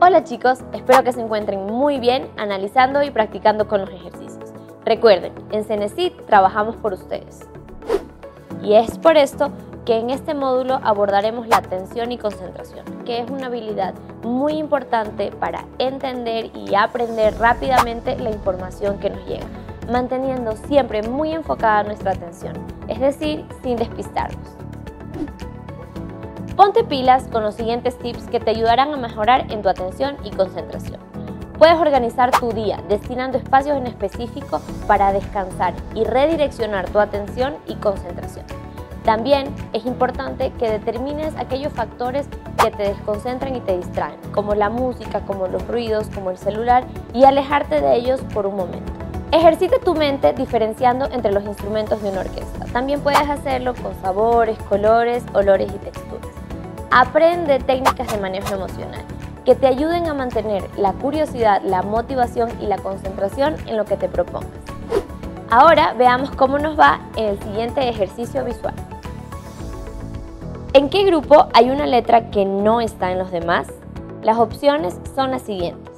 Hola chicos, espero que se encuentren muy bien analizando y practicando con los ejercicios. Recuerden, en Cenecit trabajamos por ustedes. Y es por esto que en este módulo abordaremos la atención y concentración, que es una habilidad muy importante para entender y aprender rápidamente la información que nos llega, manteniendo siempre muy enfocada nuestra atención, es decir, sin despistarnos. Ponte pilas con los siguientes tips que te ayudarán a mejorar en tu atención y concentración. Puedes organizar tu día destinando espacios en específico para descansar y redireccionar tu atención y concentración. También es importante que determines aquellos factores que te desconcentran y te distraen, como la música, como los ruidos, como el celular, y alejarte de ellos por un momento. Ejercita tu mente diferenciando entre los instrumentos de una orquesta. También puedes hacerlo con sabores, colores, olores y texturas. Aprende técnicas de manejo emocional que te ayuden a mantener la curiosidad, la motivación y la concentración en lo que te propongas. Ahora veamos cómo nos va en el siguiente ejercicio visual. ¿En qué grupo hay una letra que no está en los demás? Las opciones son las siguientes.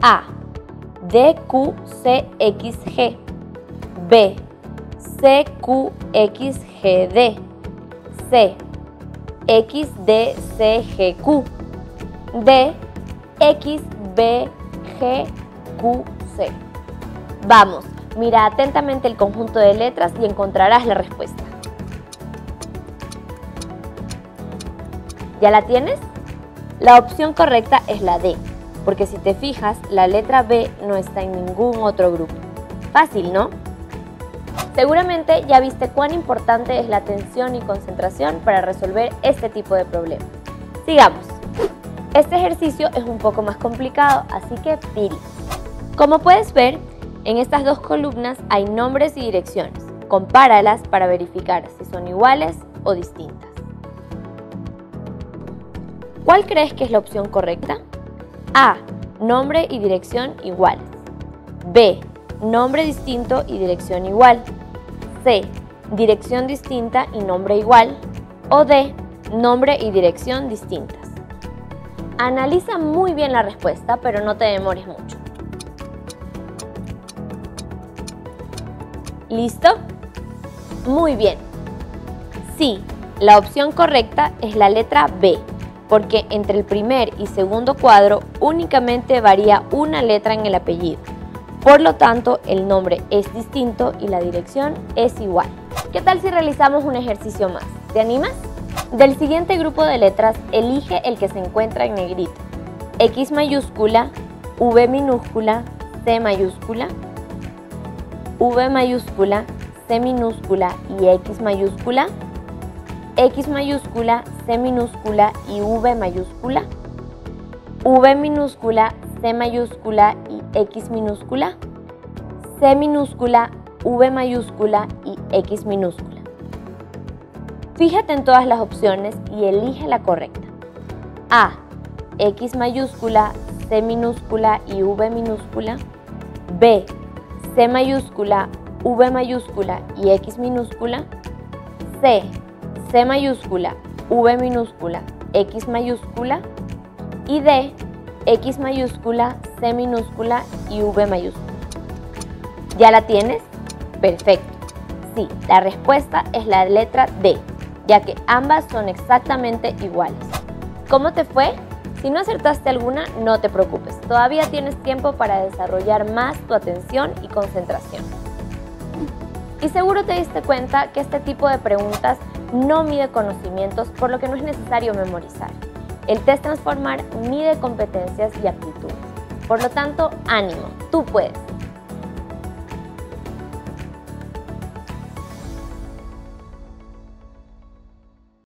A. D, Q, C, X, G. B. C, Q, X, G, D. C. X, D, C, G, Q. D, X, B, G, Q, C. Vamos, mira atentamente el conjunto de letras y encontrarás la respuesta. ¿Ya la tienes? La opción correcta es la D, porque si te fijas, la letra B no está en ningún otro grupo. Fácil, ¿no? Seguramente ya viste cuán importante es la atención y concentración para resolver este tipo de problemas. Sigamos. Este ejercicio es un poco más complicado, así que pilas. Como puedes ver, en estas dos columnas hay nombres y direcciones. Compáralas para verificar si son iguales o distintas. ¿Cuál crees que es la opción correcta? A. Nombre y dirección iguales. B. Nombre distinto y dirección igual. C. Dirección distinta y nombre igual. O D. Nombre y dirección distintas. Analiza muy bien la respuesta, pero no te demores mucho. ¿Listo? Muy bien. Sí, la opción correcta es la letra B, porque entre el primer y segundo cuadro únicamente varía una letra en el apellido. Por lo tanto, el nombre es distinto y la dirección es igual. ¿Qué tal si realizamos un ejercicio más? ¿Te animas? Del siguiente grupo de letras, elige el que se encuentra en negrito. X mayúscula, V minúscula, C mayúscula, V mayúscula, C minúscula y X mayúscula, X mayúscula, C minúscula y V mayúscula, V minúscula, C mayúscula y X minúscula, C minúscula, V mayúscula y X minúscula. Fíjate en todas las opciones y elige la correcta. A. X mayúscula, C minúscula y V minúscula. B. C mayúscula, V mayúscula y X minúscula. C. C mayúscula, V minúscula, X mayúscula. Y D. X mayúscula, C minúscula y V mayúscula. ¿Ya la tienes? Perfecto. Sí, la respuesta es la letra D, ya que ambas son exactamente iguales. ¿Cómo te fue? Si no acertaste alguna, no te preocupes. Todavía tienes tiempo para desarrollar más tu atención y concentración. Y seguro te diste cuenta que este tipo de preguntas no mide conocimientos, por lo que no es necesario memorizar. El test transformar mide competencias y aptitudes. Por lo tanto, ánimo, tú puedes.